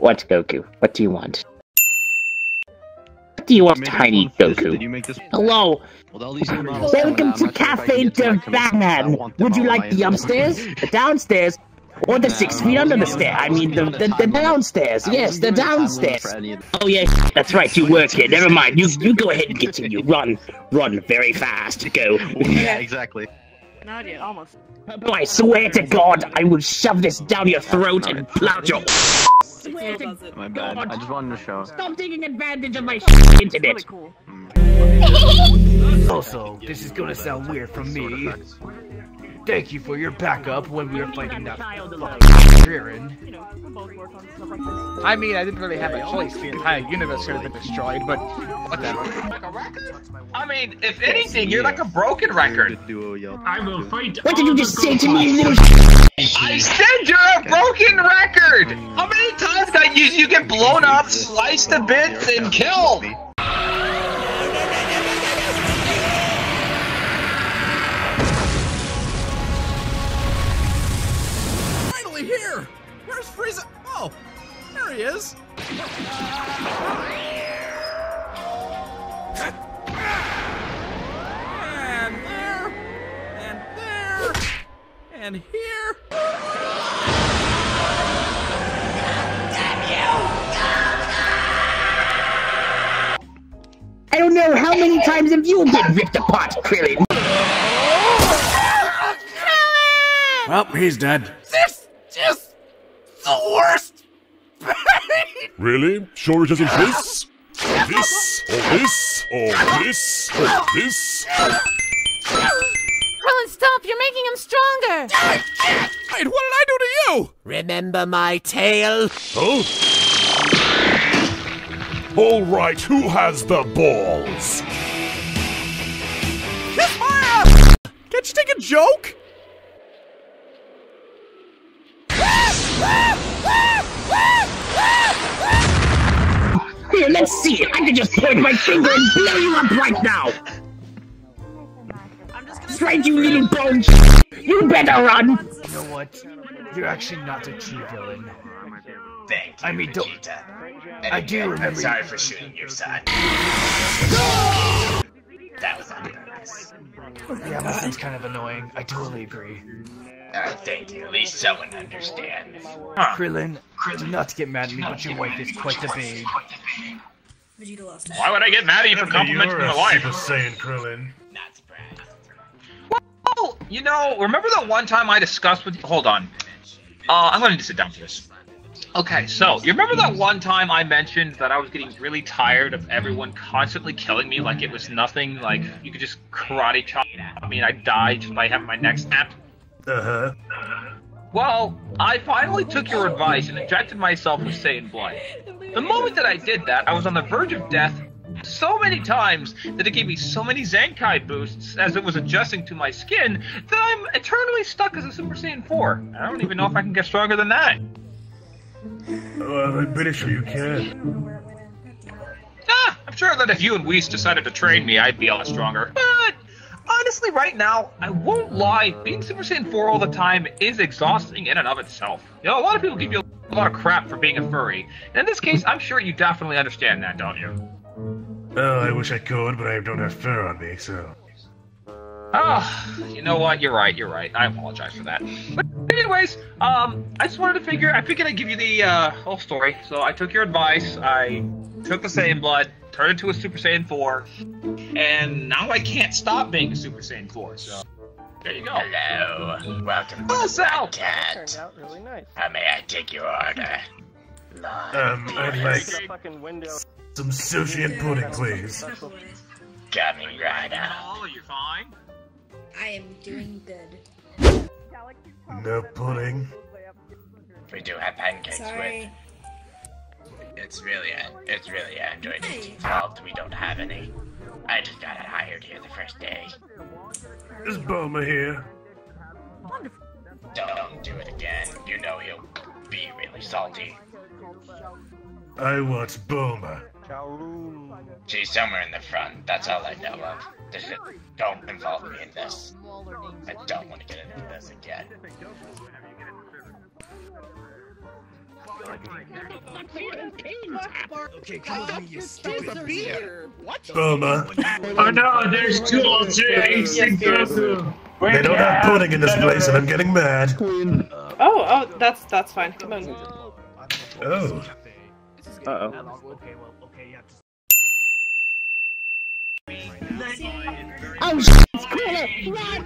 What, Goku? What do you want? What do you want, tiny Goku? you make this? Hello, Well, all these emails. welcome to not sure if I Cafe can to de that commitment. I Batman. Would you like the upstairs, the downstairs, or the six feet under the stair? I mean, the, the, the downstairs. I Yes, the given a time limit downstairs. for Oh yeah, that's right. You work here. Never mind. You you go ahead and continue. Run, run very fast. Go. Yeah, exactly. Not yet, almost. Oh, I swear to God, I will shove this down your throat and plow your. Swear to. My bad. I just wanted to show. Stop taking advantage of my It's really internet. cool. Mm. Also, this is gonna sound weird from me. Thank you for your backup when we were fighting that fucking Jiren. You know, we both work on stuff like this. I mean, I didn't really have a choice. The entire universe could have been destroyed, but whatever. Like a record? I mean, if anything, you're like a broken record. Good duo yelled. I will fight. What did you just say to me, little? I said you're a broken record! How many times did I use you get blown up, sliced to bits, and killed? Finally here! Where's Frieza? Oh, there he is. And there, and there, and here. How many times have you been ripped apart, Krillin. Well, he's dead. This is the worst. Really? Sure it isn't this? Or this? Or this? Or this? Or this? Krillin, stop! You're making him stronger! Wait, what did I do to you? Remember my tail? Huh? All right, who has the balls? Kiss my ass! Can't you take a joke? Here, let's see. I can just point my finger and blow you up right now. I'm just gonna That's right, you little bone. You better run. You know what? You're actually not a true villain. Thank you, I mean, don't- Vegeta. I And do again, I'm remember sorry for shooting your son. That was on purpose. Yeah, that son's kind of annoying. I totally agree. Uh, thank you. At least someone understands. Huh. Krillin, do not get mad at me, but your wife is quite the babe. Vegeta lost. Why would I get mad at you for complimenting my wife? Saiyan Krillin. Not surprised. Well, you know, remember that one time I discussed with you? Hold on. Uh, I'm gonna need to sit down for this. Okay, so you remember that one time I mentioned that I was getting really tired of everyone constantly killing me like it was nothing, like you could just karate chop me and I'd die just by having my neck snapped? Uh huh. Well, I finally took your advice and injected myself with Saiyan blood. The moment that I did that, I was on the verge of death so many times that it gave me so many Zenkai boosts as it was adjusting to my skin that I'm eternally stuck as a Super Saiyan 4. I don't even know if I can get stronger than that. Well, I'm pretty sure you can. Ah, I'm sure that if you and Whis decided to train me, I'd be a lot stronger. But honestly, right now, I won't lie, being Super Saiyan 4 all the time is exhausting in and of itself. You know, a lot of people give you a lot of crap for being a furry. And in this case, I'm sure you definitely understand that, don't you? Oh, I wish I could, but I don't have fur on me, so. Oh, you know what? You're right. You're right. I apologize for that. But anyways, um, I just wanted to figure. I figured I'd give you the uh, whole story. So I took your advice. I took the Saiyan blood, turned into a Super Saiyan 4, and now I can't stop being a Super Saiyan 4. So there you go. Hello. Welcome to Oh, the Sal. cat. out really nice. How may I take your order? Lord, Um, I'd like some sushi and pudding, please. coming right up. Oh, you're fine. I am doing good. No pudding. We do have pancakes Sorry. with. It's really, uh, it's really Android 18's fault we don't have any. I just got hired here the first day. Is Bulma here? Don't do it again. You know he'll be really salty. I want Bulma. She's somewhere in the front. That's all I know of. This is, don't involve me in this. I don't want to get into this again. Okay, come with me, you stupid beer. Bulma. Oh no, there's two alternatives to go through. They don't have pudding in this place, and I'm getting mad. Oh, oh, that's that's fine. Come on. Oh. Uh oh. Okay, well, okay, yeah. Oh, shit, Squirtle, run!